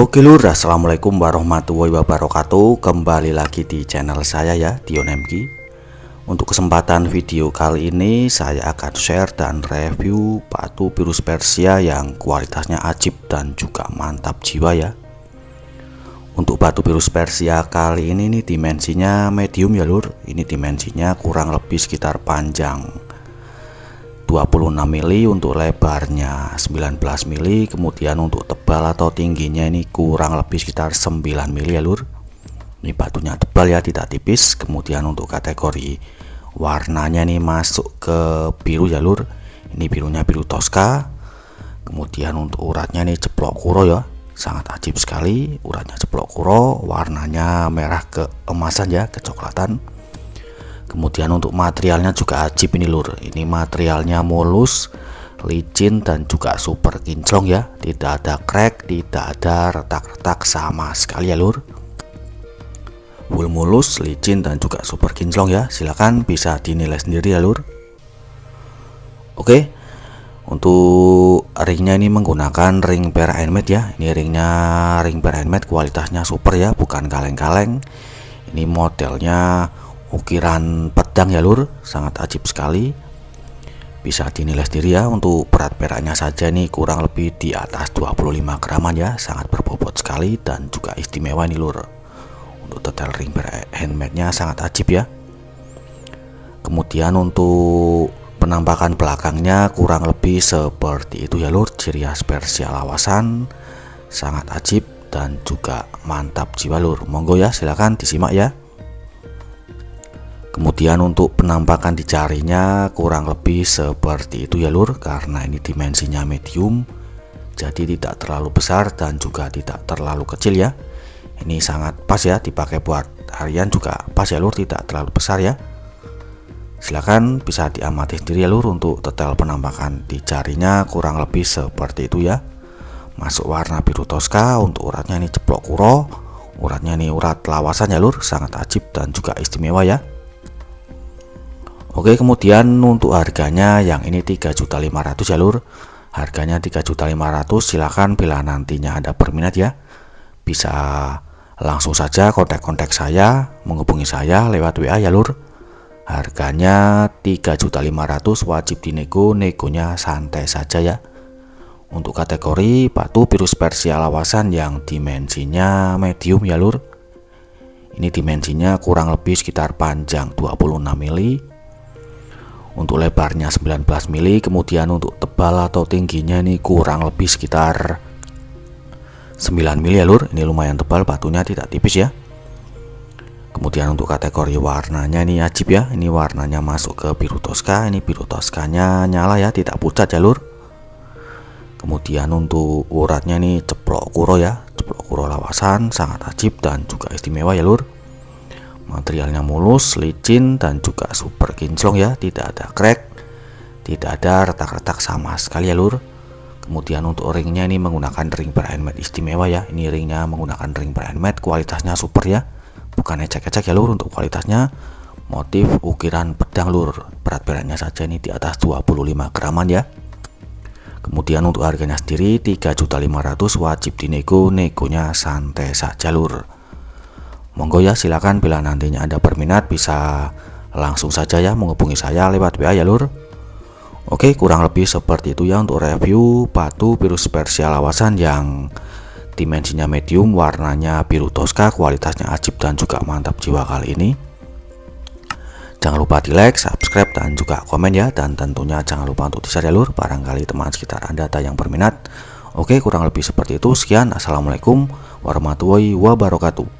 Oke lur, assalamualaikum warahmatullahi wabarakatuh. Kembali lagi di channel saya ya, Dion MG Untuk kesempatan video kali ini Saya akan share dan review batu virus Persia Yang kualitasnya ajib dan juga mantap jiwa ya. Untuk batu virus Persia kali ini nih dimensinya medium ya lur. Ini dimensinya kurang lebih sekitar panjang 26 mili untuk lebarnya 19 mili kemudian untuk tebal atau tingginya ini kurang lebih sekitar 9 mili ya lur. Ini batunya tebal ya tidak tipis. Kemudian untuk kategori warnanya nih masuk ke biru ya lur. Ini birunya biru toska kemudian untuk uratnya nih ceplok kuro ya. Sangat ajib sekali uratnya ceplok kuro warnanya merah keemasan ya kecoklatan kemudian untuk materialnya juga ajib ini lur. Ini materialnya mulus licin dan juga super kinclong ya. Tidak ada crack tidak ada retak-retak sama sekali ya lur. Full mulus licin dan juga super kinclong ya. Silahkan bisa dinilai sendiri ya lur. Oke. Untuk ringnya ini menggunakan ring per handmade ya. Ini ringnya ring per handmade kualitasnya super ya bukan kaleng-kaleng. Ini modelnya ukiran pedang ya lur. Sangat ajib sekali. Bisa dinilai sendiri ya untuk berat peraknya saja nih kurang lebih di atas 25 graman ya. Sangat berbobot sekali dan juga istimewa nih lur. Untuk detail ring handmade nya sangat ajib ya. Kemudian untuk penampakan belakangnya kurang lebih seperti itu ya lur. Ciri khas Persia lawasan. Sangat ajib dan juga mantap jiwa lur. Monggo ya silahkan disimak ya kemudian untuk penampakan di jarinya kurang lebih seperti itu ya lur karena ini dimensinya medium jadi tidak terlalu besar dan juga tidak terlalu kecil ya. Ini sangat pas ya dipakai buat harian juga pas ya lur tidak terlalu besar ya. Silahkan bisa diamati sendiri ya lur untuk detail penampakan di jarinya kurang lebih seperti itu ya. Masuk warna biru toska untuk uratnya ini ceplok kuro uratnya ini urat lawasan ya lur sangat ajib dan juga istimewa ya Oke kemudian untuk harganya yang ini 3.500 ya lur. Harganya 3.500 silahkan bila nantinya ada berminat ya. Bisa langsung saja kontak-kontak saya menghubungi saya lewat WA ya lur. Harganya 3.500 wajib dinego negonya santai saja ya. Untuk kategori batu virus Persia lawasan yang dimensinya medium ya lur. Ini dimensinya kurang lebih sekitar panjang 26 mili untuk lebarnya 19 mili kemudian untuk tebal atau tingginya ini kurang lebih sekitar 9 mili ya lur. Ini lumayan tebal batunya tidak tipis ya. Kemudian untuk kategori warnanya ini ajib ya. Ini warnanya masuk ke biru toska. Ini biru toskanya nyala ya tidak pucat ya lur. Kemudian untuk uratnya ini ceplok kuro ya. Ceplok kuro lawasan sangat ajib dan juga istimewa ya lur materialnya mulus licin dan juga super kinclong ya. Tidak ada crack tidak ada retak-retak sama sekali ya lur. Kemudian untuk ringnya ini menggunakan ring handmade istimewa ya. Ini ringnya menggunakan ring handmade kualitasnya super ya. Bukan ecek-ecek ya lur untuk kualitasnya. Motif ukiran pedang lur. Berat beratnya saja ini di atas 25 graman ya. Kemudian untuk harganya sendiri 3.500 wajib dinego negonya santai saja lur monggo ya silakan. Bila nantinya ada berminat bisa langsung saja ya menghubungi saya lewat WA ya lur. Oke kurang lebih seperti itu ya untuk review batu virus Persia lawasan yang dimensinya medium warnanya biru toska kualitasnya ajib dan juga mantap jiwa kali ini. Jangan lupa di like subscribe dan juga komen ya. Dan tentunya jangan lupa untuk di share ya lur. Barangkali teman sekitar anda ada yang berminat. Oke kurang lebih seperti itu. Sekian. Assalamualaikum warahmatullahi wabarakatuh